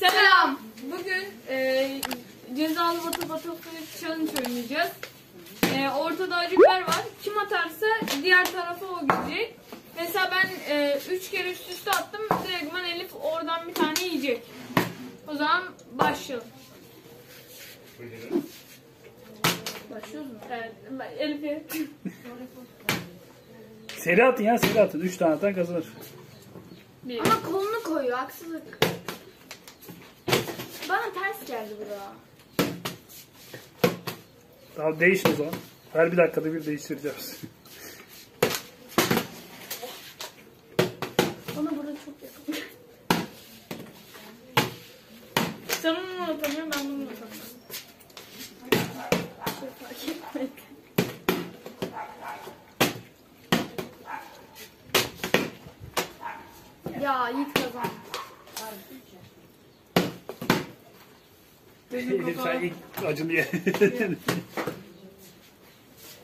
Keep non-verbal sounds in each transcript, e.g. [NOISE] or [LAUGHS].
Selam. Bugün e, cezalı batı batı challenge oynayacağız. E, ortada acı biber var. Kim atarsa diğer tarafa o gidecek. Mesela ben 3 kere üst üste attım. Direktman Elif oradan bir tane yiyecek. O zaman başlayalım. Başlıyoruz mu? Evet. Elif'e. Seri atın ya seri atın. Üç tane atan kazanır. Bir. Ama kolunu koyuyor haksızlık. Bana ters geldi bura. Tamam değiş o zaman. Her bir dakikada bir değiştireceğiz. Bana burada çok yakın. Sen onu atamıyorsun ben bunu atamıyorum. Fark etmedi. Ya Yiğit kazandı. Kapalı. [LAUGHS] sen ilk acını ye. [LAUGHS]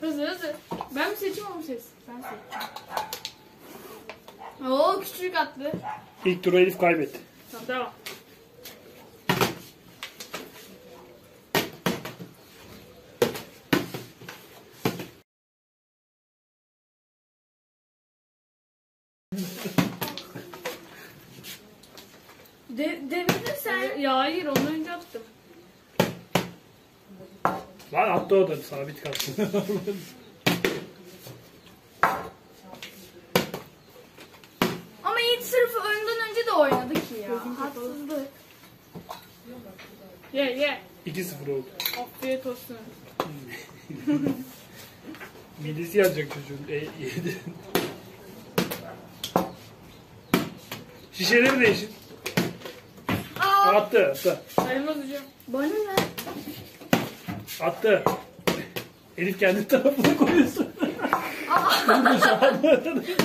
Hızlı hızlı. Ben mi seçeyim o mu seçsin? Ben seçeceğim. Oo küçük attı. ilk turu Elif kaybetti. Tamam devam. De devirdin sen. Ya hayır ondan önce attım. Lan attı o da sabit kalsın. [LAUGHS] Ama Yiğit sırf önden önce de oynadı ki ya. Haksızlık. Ye ye. 2-0 oldu. Afiyet olsun. [LAUGHS] Midesi yanacak çocuğun. E, yedi. [LAUGHS] Şişeleri değişin. Aa, Attı, attı. Sayılmaz hocam. bana ne? Attı. Elif kendi tarafına koyuyorsun. [LAUGHS]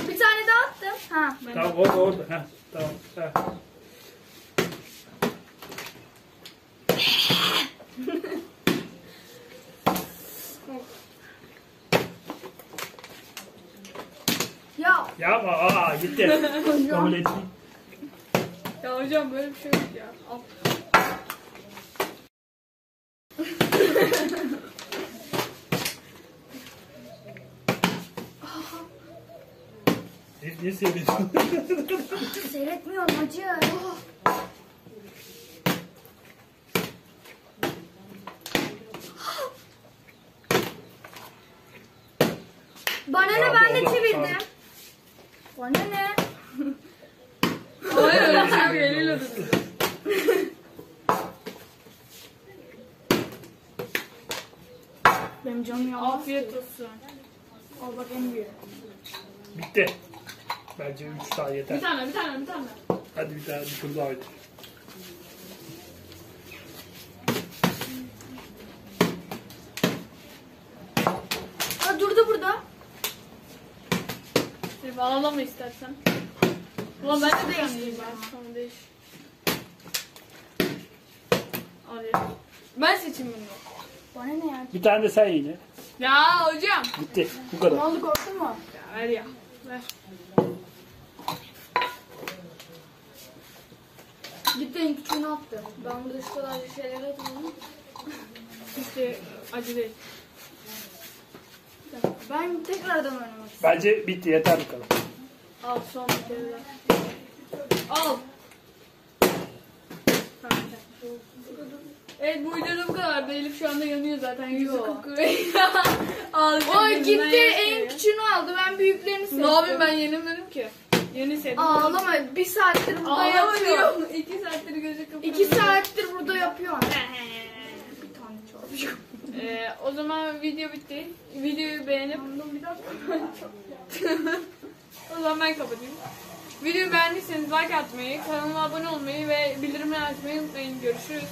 Bir tane daha attım. Ha. Ben tamam orada orada. Heh, tamam. Heh. [LAUGHS] Ya Yapma. Aa gitti. [LAUGHS] Kabul ettim. Ya hocam böyle bir şey yok ya. Al. Elif niye seviyorsun? seyretmiyorum acı. Oh. Bana ne ben de çevirdim. Bana ne? Hayır öyle bir şey yok. Eliyle tutun. Canım yanmaz. Afiyet olsun. Al bak en büyük. Bitti. Bence 3 tane yeter. Bir tane bir tane bir tane. Hadi bir tane bir tur daha bitir. Aa durdu burada. Elif ağlama istersen. Ulan ben de ya. ben. Tamam değiş. Al ya. Ben seçeyim bunu. Bana ne ya? Bir tane de sen yine. Ya hocam. Bitti. Bu kadar. Ne oldu korktun mu? Ya ver ya. Ver. Gitti en küçüğünü attı. Ben burada şu kadar şeyler atmadım. İşte acı değil. Ben tekrardan oynamak istiyorum. Bence bitti. Yeter bu kadar. Al son bir kere daha. Al. Evet bu videoda bu kadar. Elif şu anda yanıyor zaten. Yüzü [LAUGHS] Oy gözünden gitti en küçüğünü aldı. Ben büyüklerini seçtim. Ne yapayım ben yenemedim ki. Yeni sevdim. Ağlama bir saattir burada Ağlama yapıyor. diyorum. İki saattir gözü kıpkırmızı. İki saattir burada yapıyor. bir tane çorba. Ee, o zaman video bitti. Videoyu beğenip [LAUGHS] o zaman ben kapatayım. Videoyu beğendiyseniz like atmayı, kanalıma abone olmayı ve bildirimleri açmayı unutmayın. Görüşürüz.